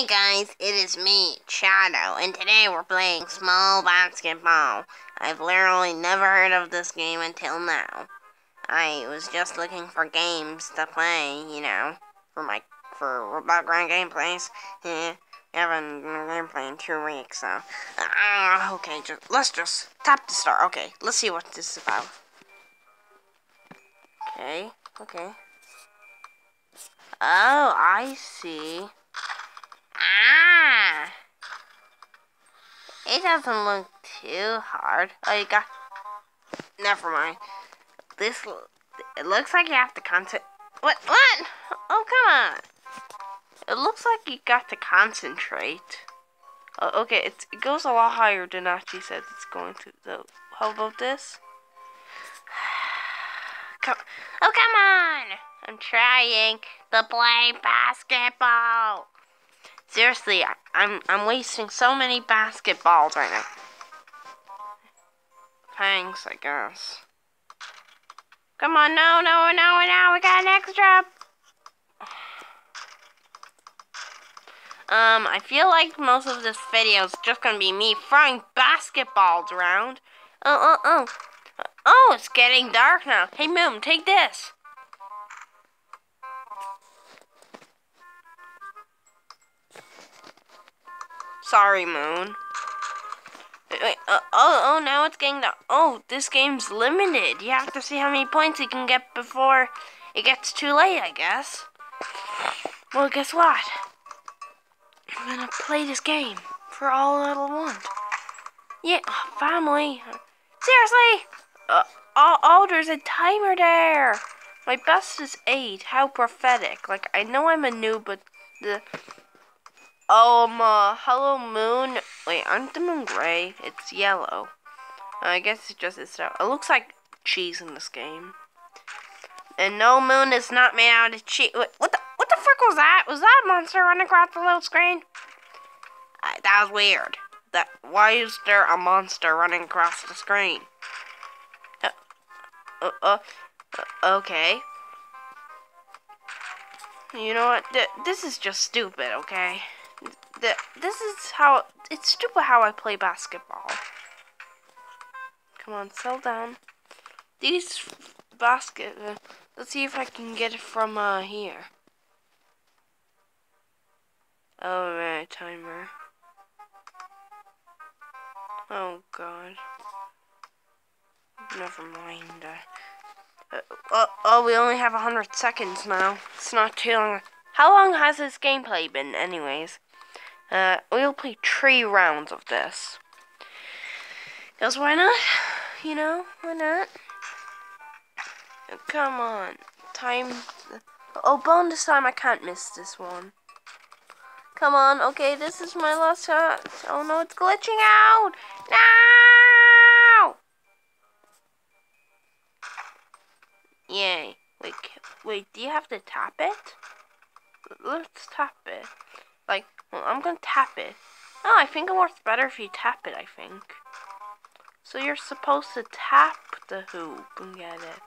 Hey guys, it is me, Shadow, and today we're playing small basketball. I've literally never heard of this game until now. I was just looking for games to play, you know, for my for background gameplays. Yeah, I haven't been gameplay in two weeks, so uh, okay, just let's just tap the start. Okay, let's see what this is about. Okay, okay. Oh, I see. Ah! It doesn't look too hard. Oh, you got... Never mind. This... It looks like you have to concentrate... What? What? Oh, come on. It looks like you got to concentrate. Oh, okay, it goes a lot higher than Archie said it's going to. So, how about this? Come, oh, come on! I'm trying to play basketball. Seriously, I, I'm I'm wasting so many basketballs right now. Thanks, I guess. Come on, no, no, no, no, we got an extra. Um, I feel like most of this video is just gonna be me throwing basketballs around. Oh, oh, oh. Oh, it's getting dark now. Hey, Moon, take this. Sorry, Moon. Wait, wait, uh, oh, oh, now it's getting the. Oh, this game's limited. You have to see how many points you can get before it gets too late, I guess. Well, guess what? I'm gonna play this game for all it'll want. Yeah, family. Seriously? Uh, oh, oh, there's a timer there. My best is eight. How prophetic. Like, I know I'm a noob, but the um, uh, hello moon. Wait, aren't the moon gray? It's yellow. I guess it's just it's. It looks like cheese in this game. And no moon is not made out of cheese. What the? What the frick was that? Was that a monster running across the little screen? Uh, that was weird. That why is there a monster running across the screen? Uh, uh, uh, uh okay. You know what? Th this is just stupid, okay? The, this is how, it's stupid how I play basketball. Come on, settle down. These basket, uh, let's see if I can get it from uh, here. Oh, right, timer. Oh, God. Never mind. Uh, uh, oh, we only have 100 seconds now. It's not too long. How long has this gameplay been, anyways? Uh, we'll play three rounds of this. Because why not? You know, why not? Come on. Time. Oh, bonus time. I can't miss this one. Come on. Okay, this is my last shot. Oh no, it's glitching out. No! Yay. Wait, wait, do you have to tap it? Let's tap it. Like, well, I'm gonna tap it. Oh, I think it works better if you tap it, I think. So you're supposed to tap the hoop and get it.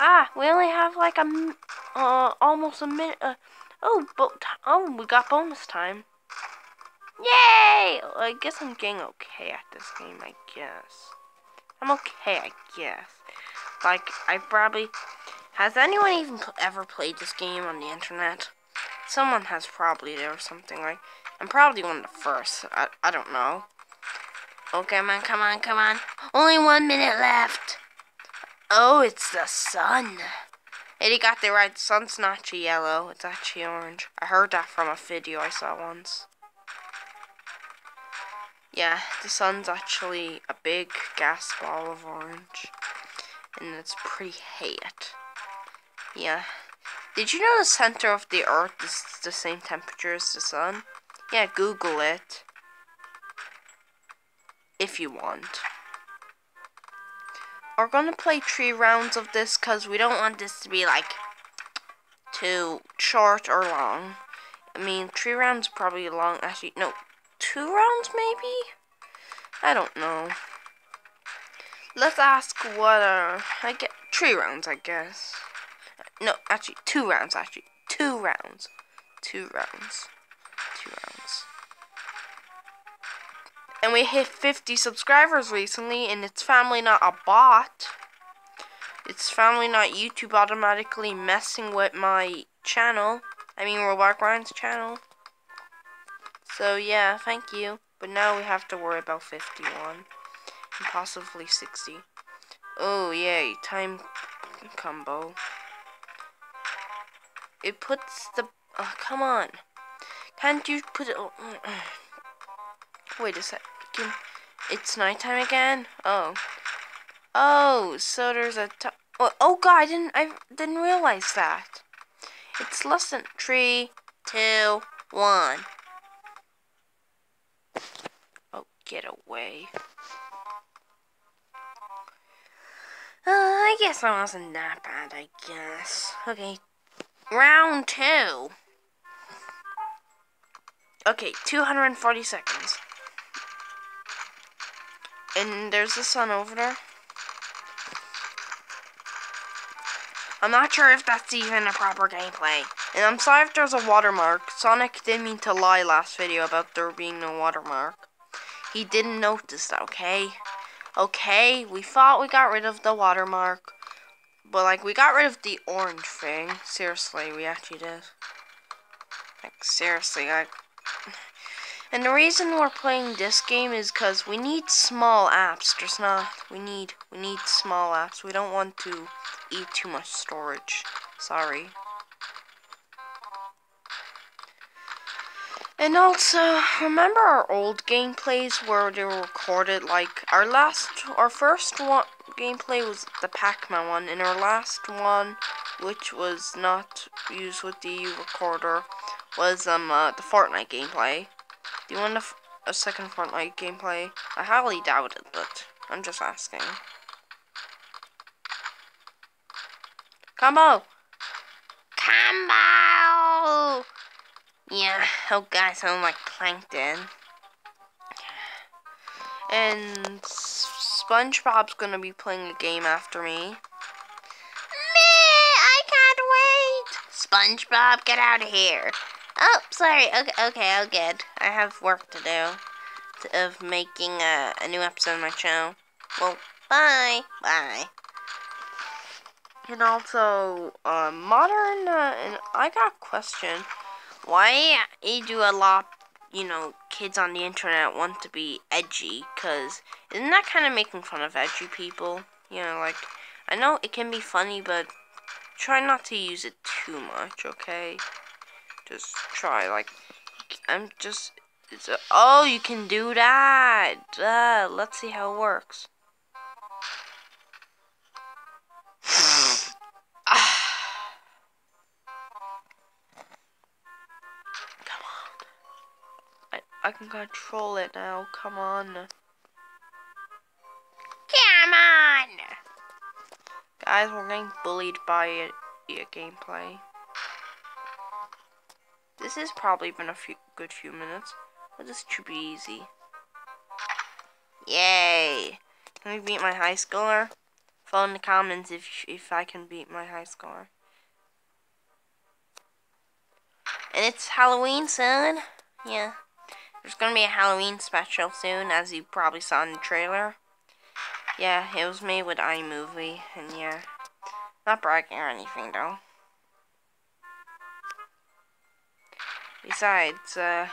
Ah, we only have like a, uh, almost a minute. Uh, oh, but, oh, we got bonus time. Yay! I guess I'm getting okay at this game, I guess. I'm okay, I guess. Like, I probably... Has anyone even ever played this game on the internet? Someone has probably there or something like. I'm probably one of the first. I I don't know. Okay, man, come on, come on. Only one minute left. Oh, it's the sun. Eddie got the right. The sun's not yellow. It's actually orange. I heard that from a video I saw once. Yeah, the sun's actually a big gas ball of orange. And it's pretty hot. Yeah. Did you know the center of the Earth is the same temperature as the sun? Yeah, Google it. If you want. We're gonna play three rounds of this because we don't want this to be like too short or long. I mean, three rounds probably long. Actually, no, two rounds maybe? I don't know. Let's ask what uh, I get three rounds, I guess. No, actually, two rounds, actually. Two rounds. Two rounds. Two rounds. And we hit 50 subscribers recently, and it's family not a bot. It's family not YouTube automatically messing with my channel. I mean, Robotic Ryan's channel. So, yeah, thank you. But now we have to worry about 51. And possibly 60. Oh, yay. Time combo. It puts the... Oh, come on. Can't you put it... Wait a second. It's nighttime again? Oh. Oh, so there's a... Oh, oh, God, I didn't, I didn't realize that. It's less than three, two, one. Oh, get away. Uh, I guess I wasn't that bad, I guess. Okay, round two. Okay, 240 seconds. And there's the sun over there. I'm not sure if that's even a proper gameplay. And I'm sorry if there's a watermark. Sonic didn't mean to lie last video about there being no watermark. He didn't notice that, okay? Okay, we thought we got rid of the watermark. But, like, we got rid of the orange thing. Seriously, we actually did. Like, seriously, like... And the reason we're playing this game is because we need small apps. There's not, we need, we need small apps. We don't want to eat too much storage. Sorry. And also, remember our old gameplays where they were recorded? Like, our last, our first one gameplay was the Pac-Man one, and our last one, which was not used with the recorder, was um uh, the Fortnite gameplay. Do you want a, a second Fortnite gameplay? I highly doubt it, but I'm just asking. Combo! Combo! Yeah, oh guys, I'm like Plankton. And SpongeBob's gonna be playing a game after me. Meh, I can't wait! SpongeBob, get out of here. Oh, sorry. Okay, okay, I'll get. I have work to do to, of making a, a new episode of my channel. Well, bye. Bye. And also, uh, modern, uh, and I got a question. Why do a lot, you know, kids on the internet want to be edgy? Because isn't that kind of making fun of edgy people? You know, like, I know it can be funny, but try not to use it too much, okay? Just try, like, I'm just, it's a, oh, you can do that. Uh, let's see how it works. I, can control it now. Come on. Come on! Guys, we're getting bullied by a, a gameplay. This has probably been a few, good few minutes, but this should be easy. Yay! Can we beat my high schooler? Fill in the comments if if I can beat my high schooler. And it's Halloween soon. Yeah. There's gonna be a Halloween special soon, as you probably saw in the trailer. Yeah, it was made with iMovie, and yeah. Not bragging or anything, though. Besides, uh,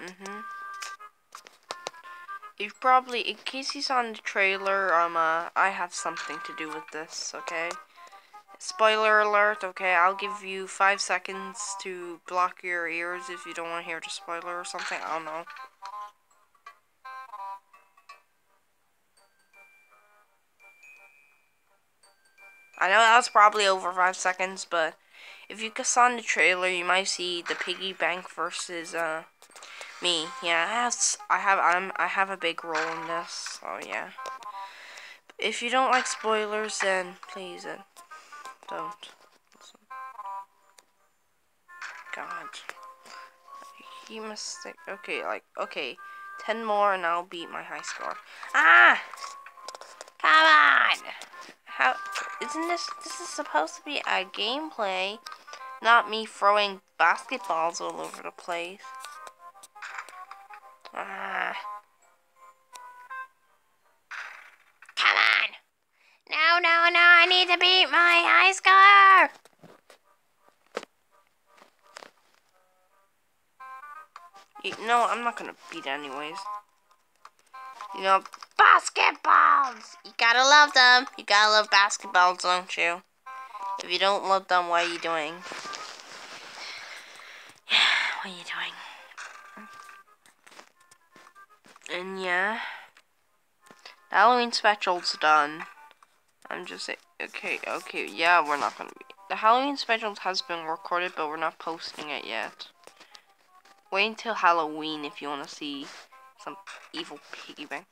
mm-hmm. You've probably, in case he's on the trailer, um, uh, I have something to do with this, okay? Spoiler alert, okay, I'll give you five seconds to block your ears if you don't want to hear the spoiler or something, I don't know. I know that was probably over five seconds, but if you saw in the trailer, you might see the piggy bank versus uh me. Yeah, I have I have I'm I have a big role in this. So yeah. If you don't like spoilers, then please uh, don't. God. He must think. Okay, like okay, ten more and I'll beat my high score. Ah! Come on! How isn't this this is supposed to be a gameplay? Not me throwing basketballs all over the place. Ah. No, no, no, I need to beat my high score! You, no, I'm not gonna beat anyways. You know, basketballs! You gotta love them. You gotta love basketballs, don't you? If you don't love them, what are you doing? Yeah, what are you doing? And yeah, Halloween special's done. I'm just saying, okay, okay, yeah, we're not gonna be. The Halloween special has been recorded, but we're not posting it yet. Wait until Halloween if you want to see some evil piggy bank.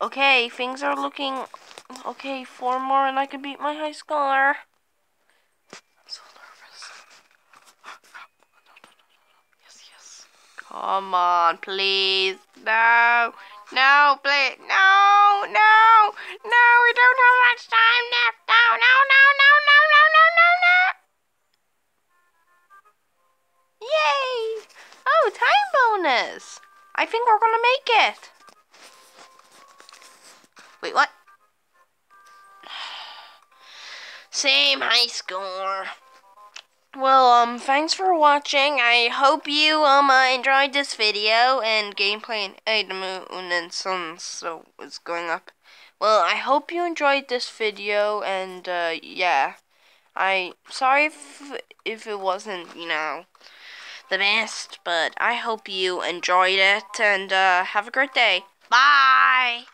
Okay, things are looking okay. Four more, and I can beat my high score. I'm so. Come on, please. No, no, please, no, no, no. I think we're gonna make it. Wait, what? Same high score. Well, um, thanks for watching. I hope you, um, uh, enjoyed this video and gameplay and moon and sun so it's going up. Well, I hope you enjoyed this video and, uh, yeah. I, sorry if, if it wasn't, you know, the best, but I hope you enjoyed it and, uh, have a great day. Bye!